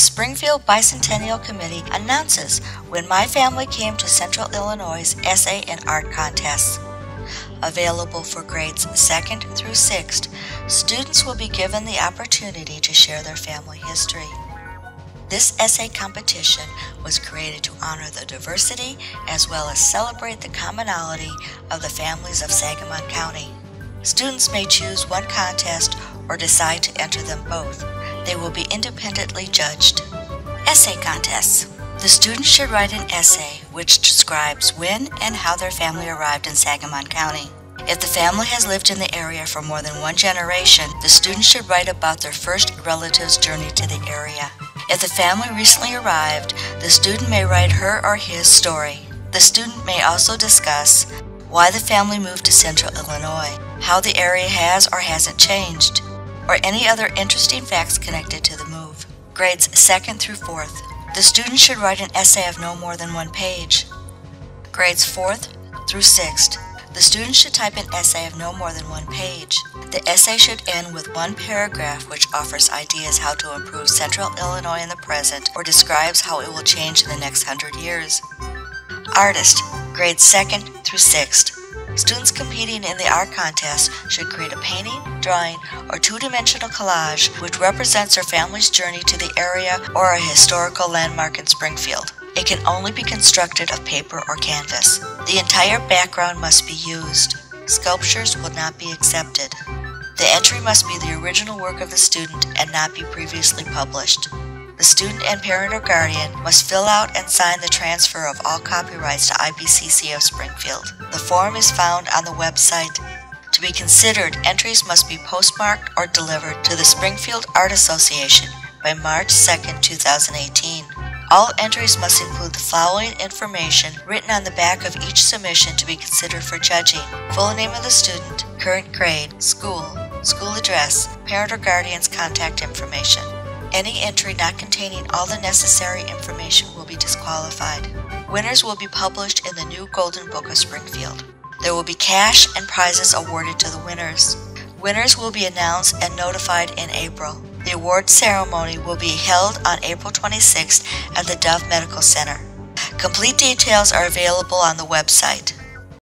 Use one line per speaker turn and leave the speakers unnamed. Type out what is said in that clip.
Springfield Bicentennial Committee announces when my family came to Central Illinois' Essay and Art Contests. Available for grades 2nd through 6th, students will be given the opportunity to share their family history. This essay competition was created to honor the diversity as well as celebrate the commonality of the families of Sangamon County. Students may choose one contest or decide to enter them both. They will be independently judged. Essay contests. The students should write an essay which describes when and how their family arrived in Sangamon County. If the family has lived in the area for more than one generation, the students should write about their first relative's journey to the area. If the family recently arrived, the student may write her or his story. The student may also discuss why the family moved to Central Illinois, how the area has or hasn't changed, or any other interesting facts connected to the move. Grades 2nd through 4th. The student should write an essay of no more than one page. Grades 4th through 6th. The student should type an essay of no more than one page. The essay should end with one paragraph which offers ideas how to improve Central Illinois in the present or describes how it will change in the next hundred years. Artist, grades 2nd through 6th. Students competing in the art contest should create a painting, drawing, or two-dimensional collage which represents their family's journey to the area or a historical landmark in Springfield. It can only be constructed of paper or canvas. The entire background must be used. Sculptures will not be accepted. The entry must be the original work of the student and not be previously published. The student and parent or guardian must fill out and sign the transfer of all copyrights to IBCC of Springfield. The form is found on the website. To be considered, entries must be postmarked or delivered to the Springfield Art Association by March 2, 2018. All entries must include the following information written on the back of each submission to be considered for judging. Full name of the student, current grade, school, school address, parent or guardian's contact information. Any entry not containing all the necessary information will be disqualified. Winners will be published in the new Golden Book of Springfield. There will be cash and prizes awarded to the winners. Winners will be announced and notified in April. The award ceremony will be held on April 26th at the Dove Medical Center. Complete details are available on the website.